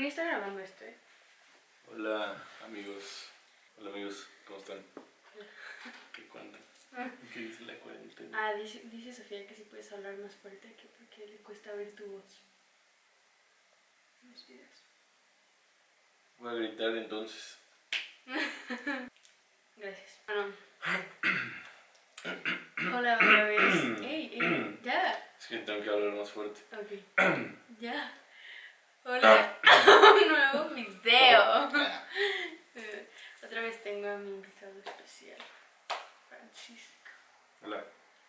Ya está grabando esto, ¿eh? Hola amigos. Hola amigos, ¿cómo están? ¿Qué cuentan? ¿Qué dice la cuarentena? Ah, dice, dice Sofía que si puedes hablar más fuerte que porque le cuesta oír tu voz. Los videos. Voy a gritar entonces. Gracias. Bueno. Hola otra vez. ¡Ey, ey! ¡Ya! Es que tengo que hablar más fuerte. Ok. ¡Ya! Hola a un nuevo video. Eh, Otra vez tengo a mi invitado especial, Francisco. Hola,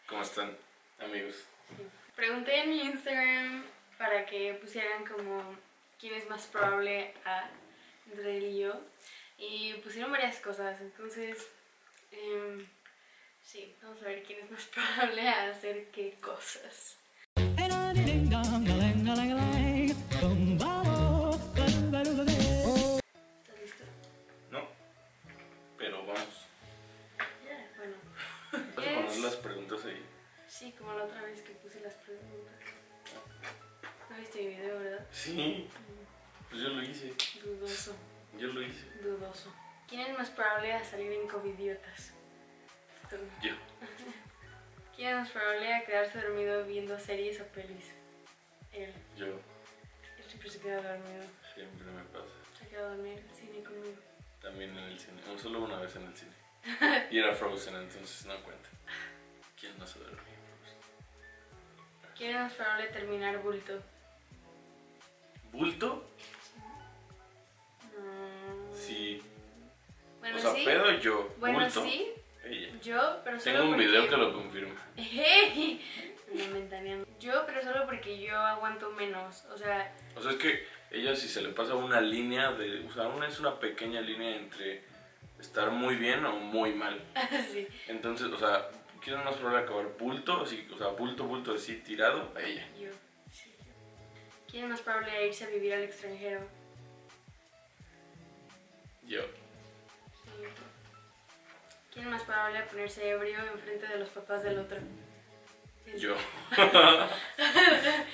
¿cómo están amigos? Sí. Pregunté en mi Instagram para que pusieran como quién es más probable a entre él y yo. Y pusieron varias cosas. Entonces, em, sí, vamos a ver quién es más probable a hacer qué cosas. Sí, como la otra vez que puse las preguntas. ¿No viste mi video, verdad? Sí, pues yo lo hice. Dudoso, Yo lo hice. dudoso. ¿Quién es más probable a salir en covidiotas? Tú. Yo. ¿Quién es más probable a quedarse dormido viendo series o pelis? Él. Yo. Él siempre se queda dormido. Siempre me pasa. Se queda a dormir en el cine conmigo. También en el cine. No, solo una vez en el cine. Y era Frozen, entonces no cuenta. ¿Quién no se duerme? ¿Quién es más probable terminar bulto? ¿Bulto? Mm, Sí. Bueno, o sea, sí. pedo yo. Bueno, bulto. sí. Ella. Yo, pero solo Tengo un porque... video que lo confirma. Yo, pero solo porque yo aguanto menos. O sea, O sea, es que ella si se le pasa una línea de... O sea, una es una pequeña línea entre estar muy bien o muy mal. sí. Entonces, o sea, ¿quién es más probable acabar bulto? Así, o sea, bulto, bulto así tirado a ella. Yo. Sí. ¿Quién es más probable a irse a vivir al extranjero? Yo. Sí. ¿Quién es más probable a ponerse ebrio enfrente de los papás del otro? Yo.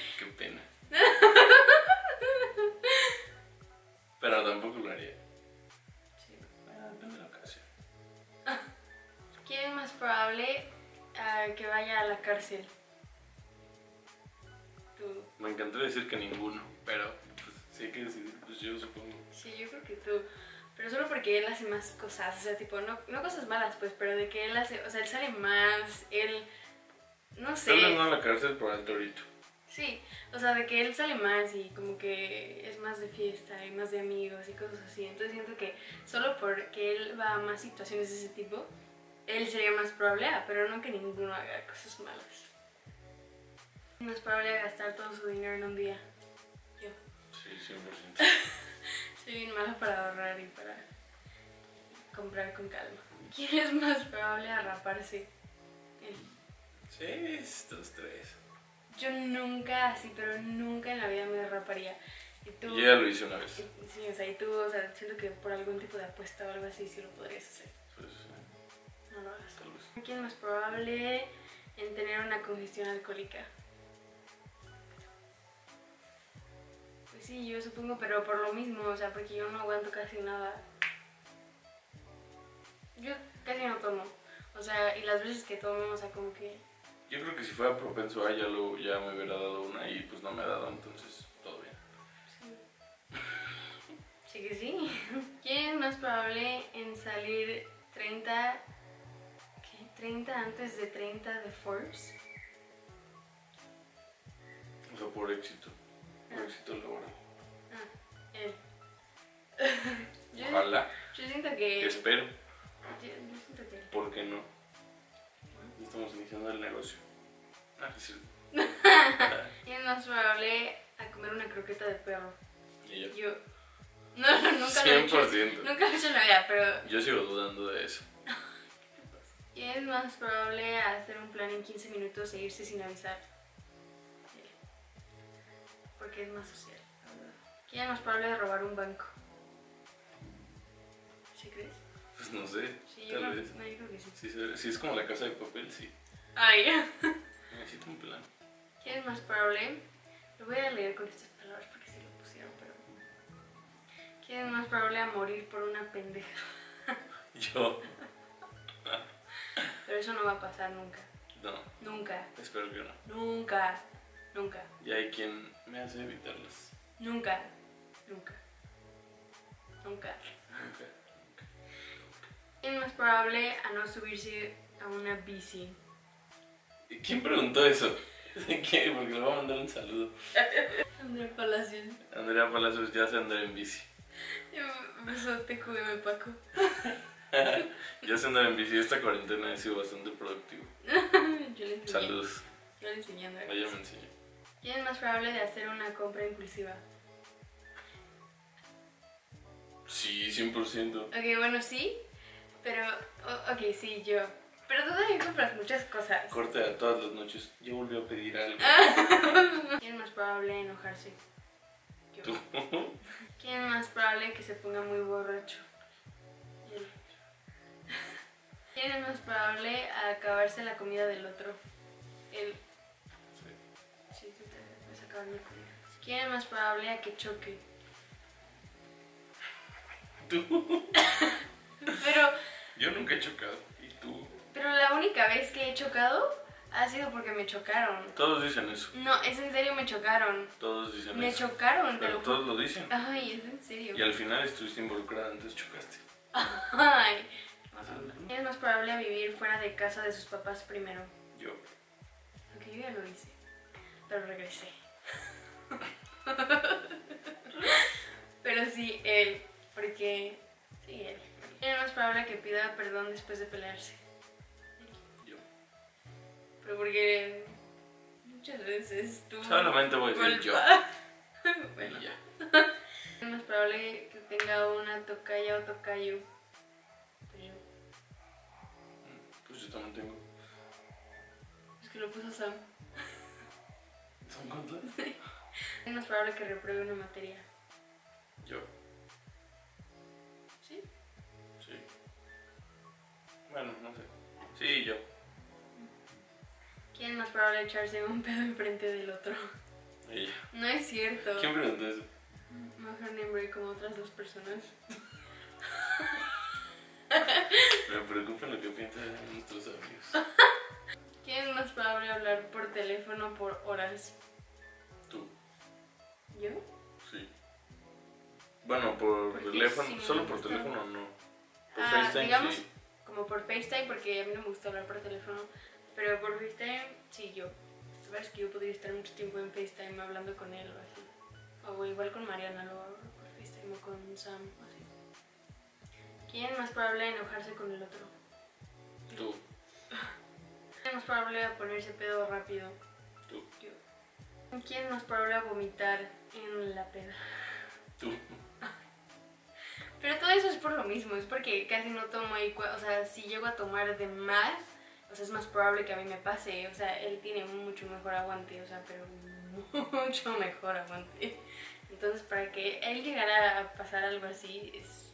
cárcel? Tú. Me encantaría decir que ninguno, pero pues, sí hay que decidir, pues yo supongo. Sí, yo creo que tú. Pero solo porque él hace más cosas, o sea, tipo, no, no cosas malas, pues, pero de que él hace, o sea, él sale más, él, no sé. Tal no a la cárcel por el torito. Sí, o sea, de que él sale más y como que es más de fiesta y más de amigos y cosas así. Entonces siento que solo porque él va a más situaciones de ese tipo, él sería más probable a, pero no que ninguno haga cosas malas. Más probable gastar todo su dinero en un día. Yo. Sí, 100%. Soy bien mala para ahorrar y para comprar con calma. ¿Quién es más probable a raparse? Él. Sí, estos tres. Yo nunca, así, pero nunca en la vida me raparía. Y tú... Yo ya lo hice una vez. Sí, o sea, y tú, o sea, siento que por algún tipo de apuesta o algo así sí lo podrías hacer. No lo hagas. tal vez. ¿Quién es más probable en tener una congestión alcohólica? Pues sí, yo supongo, pero por lo mismo, o sea, porque yo no aguanto casi nada. Yo casi no tomo. O sea, y las veces que tomo, o sea, como que... Yo creo que si fuera propenso a ya, lo, ya me hubiera dado una y pues no me ha dado, entonces todo bien. Sí. Sí que sí. ¿Quién es más probable en salir 30... ¿Qué? ¿30 antes de 30 de Force? O sea, por éxito. Por Ah. éxito laboral. Ah, él. yo, Ojalá. yo siento que... Espero. Yo, yo siento que... ¿Por qué no? Estamos iniciando el negocio. Ah, sí. ¿Quién es más probable a comer una croqueta de perro? Y yo. Yo. No, nunca lo he hecho. 100%. Nunca lo he hecho en la vida, pero... Yo sigo dudando de eso. ¿Quién es más probable hacer un plan en 15 minutos e irse sin avisar? Porque es más social. ¿Quién es más probable de robar un banco? ¿Sí crees? Pues no sé. Sí, yo tal creo, vez. no, yo creo que sí. Si, es como la casa de papel, sí. Ay. Necesito un plan. ¿Quién es más probable? Lo voy a leer con estas palabras porque sí lo pusieron, pero... ¿Quién es más probable a morir por una pendeja? Yo. Pero eso no va a pasar nunca. No, Nunca. espero que no. Nunca. Nunca. Y hay quien me hace evitarlas. Nunca. Nunca. Nunca. Nunca. ¿Quién es más probable a no subirse a una bici? ¿Y ¿Quién preguntó eso? ¿De qué? Porque le voy a mandar un saludo. Andrea Palacios. Andrea Palacios ya se andar en bici. Besote, QM Paco. Se andar en bici. Esta cuarentena ha sido bastante productivo. Yo le enseñé. Saludos. Yo le Andrea. Ella me enseñó. ¿Quién es más probable de hacer una compra impulsiva? Sí, 100%. Ok, bueno, sí. Pero, o- ok, sí, yo. Pero tú también compras muchas cosas. Corte a todas las noches. Yo volví a pedir algo. ¿Quién es más probable de enojarse? Yo. Tú. ¿Quién es más probable que se ponga muy borracho? ¿Quién es más probable a acabarse la comida del otro? Él. Sí. Sí, tú te vas a acabar mi comida. ¿Quién es más probable a que choque? Tú. Pero, Yo nunca he chocado. ¿Y tú? pero la única vez que he chocado ha sido porque me chocaron. Todos dicen eso. No, es en serio, me chocaron. Todos dicen Me eso. chocaron, te Pero lo juro. todos lo dicen. Ay, es en serio. Y al final estuviste involucrada, entonces chocaste. Ay. ¿Quién es más probable vivir fuera de casa de sus papás primero? Yo. Aunque yo ya lo hice. Pero regresé. pero sí, él. Porque. Sí, él. ¿Quién es más probable que pida perdón después de pelearse? Yo. Pero porque. Muchas veces tú. Solamente voy a decir yo. bueno. Y ya. Es más probable que tenga una tocaya o tocayo. Yo también tengo. Es que lo puso Sam. ¿Son cuántas? Es más probable que repruebe una materia. Yo. ¿Sí? Sí. Bueno, no sé. Sí, yo. ¿Quién es más probable echarse un pedo enfrente del otro? Ella. No es cierto. ¿Quién preguntó eso? Mejor nombre como otras dos personas. Me preocupa lo que piensan nuestros amigos. ¿Quién es más probable hablar por teléfono por horas? Tú. ¿Yo? Sí. Bueno, por Porque teléfono. si Solo por teléfono no. Por Ah, FaceTime digamos- sí. Como por FaceTime, porque a mí no me gusta hablar por teléfono. Pero por FaceTime, sí, yo. Sabes que yo podría estar mucho tiempo en FaceTime hablando con él o así. O igual con Mariana, lo hago por FaceTime o con Sam, así. ¿Quién es más probable enojarse con el otro? Tú. ¿Quién es más probable de ponerse pedo rápido? Tú. Yo. ¿Quién es más probable a vomitar en la peda? Tú. Pero todo eso es por lo mismo, es porque casi no tomo ahí, o sea, si llego a tomar de más, o sea, es más probable que a mí me pase, o sea, él tiene mucho mejor aguante, o sea, pero mucho mejor aguante. Entonces, para que él llegara a pasar algo así, es,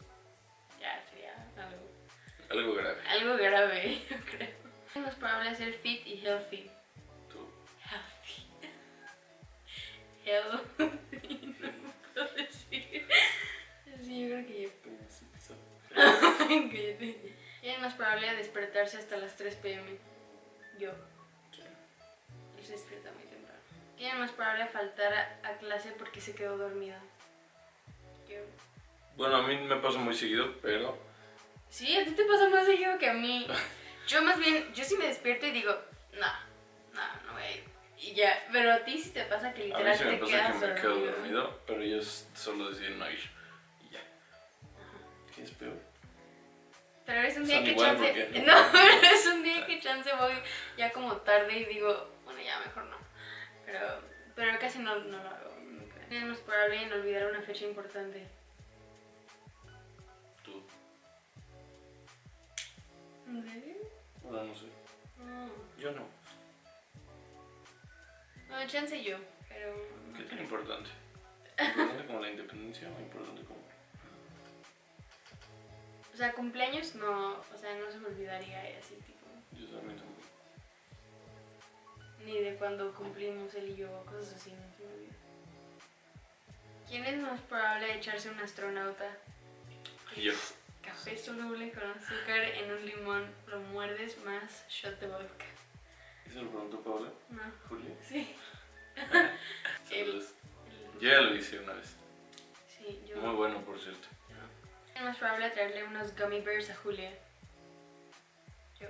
Algo grave. algo grave, yo creo. Es más probable ser fit y healthy. Tú. Healthy. Healthy, no puedo decir. Sí, yo creo que yo. Cállate. ¿Quién es más probable de despertarse hasta las 3 pm? Yo. Él se despierta muy temprano. ¿Quién es más probable faltar a, a clase porque se quedó dormida? Yo. Bueno, a mí me pasa muy seguido, pero. Sí, a ti te pasa más seguido que a mí. Yo más bien, yo sí me despierto y digo, no, no, no voy a ir. Y ya, pero a ti sí te pasa que A mí literal sí me te pasa quedas que me quedo dormido. dormido, pero yo solo decidí no ir. Y ya. ¿Qué es peor? Pero es un día Son que chance. porque- No, pero es un día que chance voy ya como tarde y digo, bueno, ya mejor no. Pero, pero casi no, no lo hago. Es más probable en olvidar una fecha importante. ¿En serio? Bueno, no sé. No. Yo no. No, chance yo, pero. ¿Qué tan importante? ¿Importante como la independencia o importante como.? O sea, cumpleaños no, o sea, no se me olvidaría y así, tipo. Yo también tampoco. Ni de cuando cumplimos él y yo, cosas así, no se me olvida. ¿Quién es más probable de echarse un astronauta? Yo. Café soluble con azúcar en un limón, lo muerdes más shot de vodka. ¿Eso lo preguntó Paula? No. Julia. Sí. Yo ya lo hice una vez. Sí, yo. Muy bueno, por cierto. ¿Quién es más probable traerle unos gummy bears a Julia? Yo.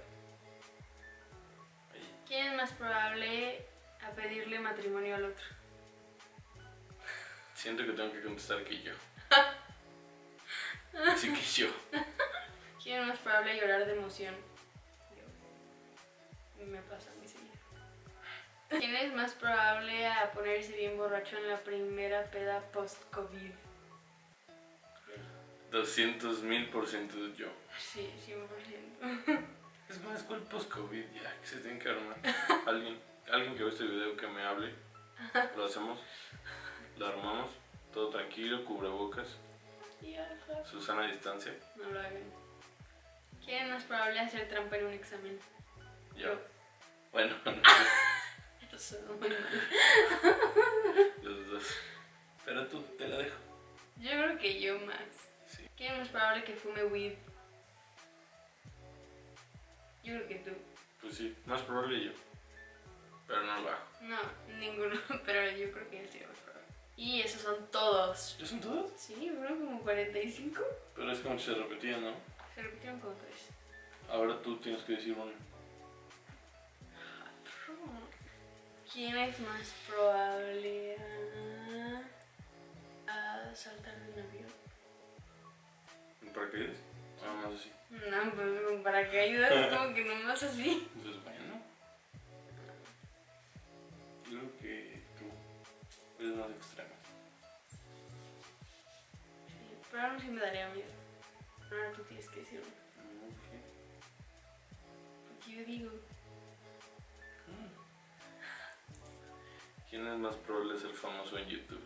¿Quién es más probable a pedirle matrimonio al otro? Siento que tengo que contestar que yo. Así que yo. ¿Quién es más probable llorar de emoción? Yo. Me pasa a mí seguido. ¿Quién es más probable a ponerse bien borracho en la primera peda post-COVID? 200 mil por ciento yo. Sí, 100%. Es más, ¿cuál post-COVID ya? Que se tiene que armar. Alguien, alguien que ve este video que me hable. Lo hacemos. Lo armamos. Todo tranquilo, cubrebocas. Ja. Susana a distancia. No lo hagan. ¿Quién es más probable hacer trampa en un examen? Yo. Bueno, Eso mal. los dos. Pero tú, te la dejo. Yo creo que yo más. Sí. ¿Quién es más probable que fume weed? Yo creo que tú. Pues sí, más probable yo. Pero no lo hago. No, ninguno, pero yo creo que él sí más probable. Y esos son todos. ¿Ya son todos? Sí, fueron como 45. Pero es como que se repetía, ¿no? Se repitieron como tres. Ahora tú tienes que decir uno. ¿Quién es más probable a, a saltar de un avión? ¿En paracaídas? Nada más así. No, pues con paracaídas, como que nomás así. pero aún sí me daría miedo. Ahora tú tienes que decir uno. Ok. Porque yo digo, ¿Quién es más probable ser famoso en YouTube?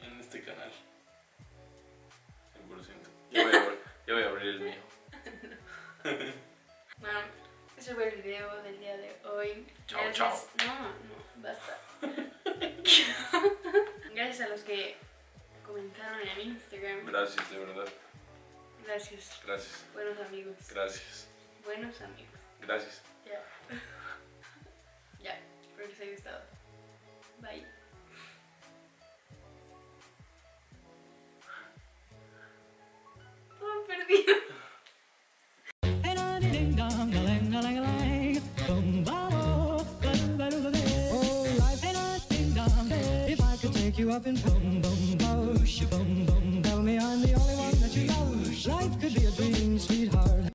En este canal. 100%. Ya voy a, abrir- voy a abrir el mío. bueno, ese fue el video del día de hoy. Chao, Gracias- No, no, basta. Gracias a los que comentaron en Instagram. Gracias, de verdad. Gracias. Gracias. Buenos amigos. Gracias. Buenos amigos. Gracias. Ya. ya, espero que les haya gustado. Bye. Todo perdido. If I could take you up in